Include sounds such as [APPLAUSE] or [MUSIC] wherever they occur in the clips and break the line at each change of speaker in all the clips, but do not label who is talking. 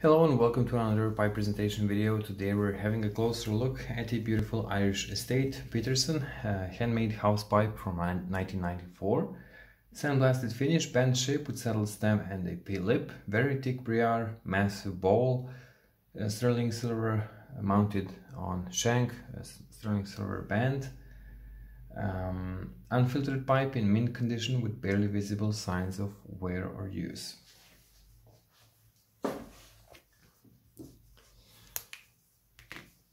Hello and welcome to another pipe presentation video. Today we're having a closer look at a beautiful Irish estate, Peterson, handmade house pipe from 1994. Sandblasted finish, bend shape with saddle stem and a P-lip, very thick briar, massive bowl, sterling silver mounted on shank, sterling silver band, um, unfiltered pipe in mint condition with barely visible signs of wear or use.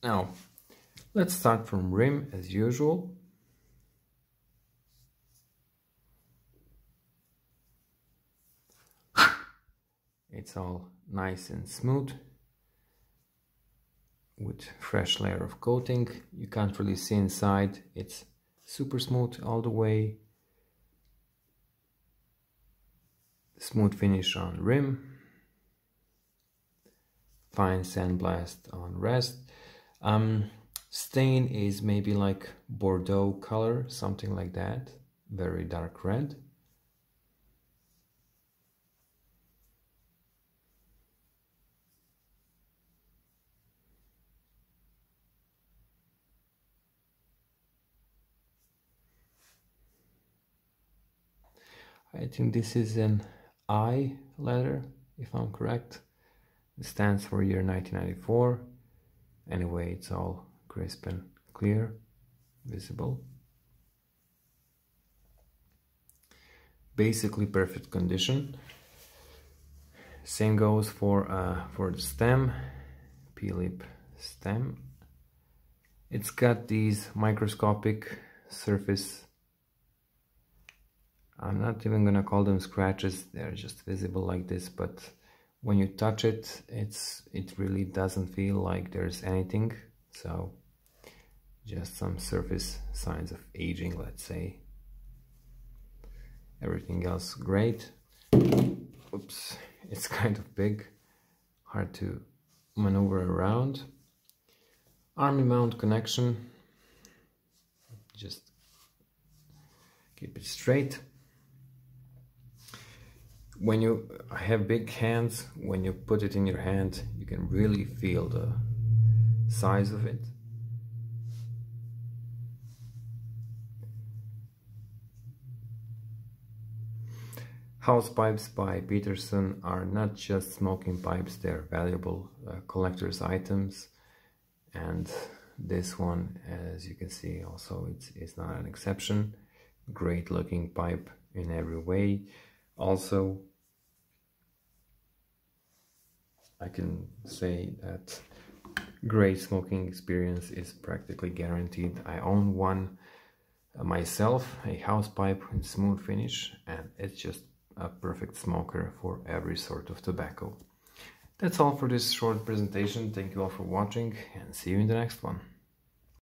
Now, let's start from rim as usual. [LAUGHS] It's all nice and smooth with fresh layer of coating. You can't really see inside. It's super smooth all the way. Smooth finish on rim. Fine sandblast on rest. Um, stain is maybe like Bordeaux color, something like that. Very dark red. I think this is an I letter, if I'm correct. It stands for year 1994 anyway it's all crisp and clear visible. Basically perfect condition. Same goes for uh, for the stem P-lip stem. It's got these microscopic surface. I'm not even gonna call them scratches they're just visible like this but when you touch it it's it really doesn't feel like there's anything. So just some surface signs of aging let's say. Everything else great. Oops [LAUGHS] it's kind of big. Hard to maneuver around. Army mount connection. Just keep it straight when you have big hands, when you put it in your hand, you can really feel the size of it. House pipes by Peterson are not just smoking pipes, they're valuable uh, collector's items. And this one, as you can see, also it's, it's not an exception. Great looking pipe in every way. Also, I can say that great smoking experience is practically guaranteed. I own one uh, myself, a house pipe in smooth finish, and it's just a perfect smoker for every sort of tobacco. That's all for this short presentation. Thank you all for watching and see you in the next one.